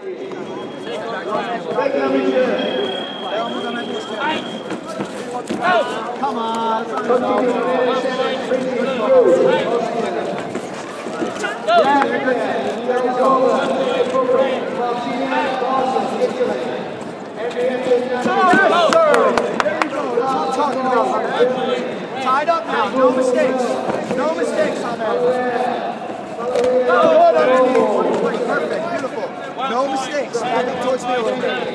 Come on. Yeah, you're good. There you go. Yes, sir. There you go. That's what I'm talking about. Tied up now. No mistakes. No mistakes on that. Good underneath. Perfect. Beautiful. No mistakes. Back up towards me a little. There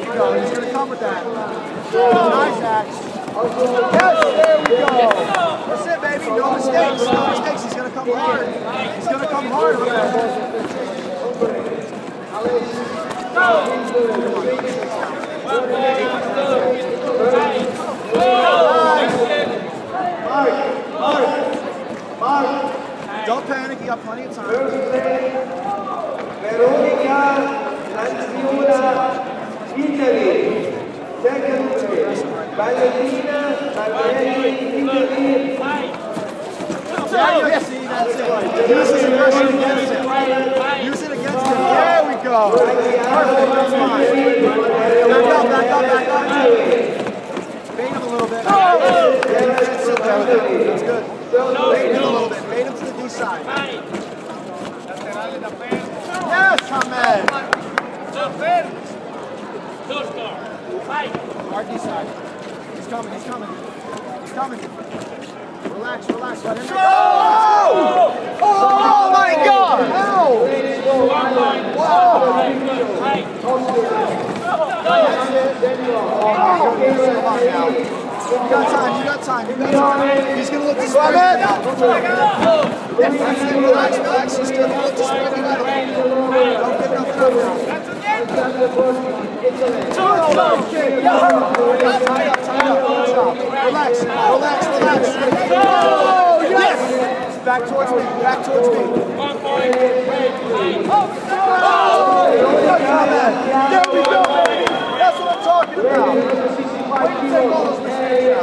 you go. He's going to come with that. Nice axe. Yes, there we go. That's it, baby. No mistakes. No mistakes. He's going to come hard. He's going to come hard with that. Don't got plenty of time. Veronica Italy. Second Valentina Barbetti, Italy. Yeah, see, that's it. Use aggression against him. Use it against him. There we go. Perfect, that's fine. Back up, back up, back up. Bait him a little bit. Yeah, that's it. There with it. That's good. Bait him a little bit. Bait him to the D side. Yes, Hamed. Hard D side. He's coming, he's coming. He's coming. Relax, relax. Let him go. Oh! Oh, oh my God! Ow! You got time, you got time, you got time. He's gonna look to spread you out. Relax, relax. He's gonna look to spread you out. Don't get enough time now. Tie up, tie up. Don't stop. Relax, relax, relax. Yes! Back towards me, back towards me. There we go, baby. That's what I'm talking about. Way take all those mistakes.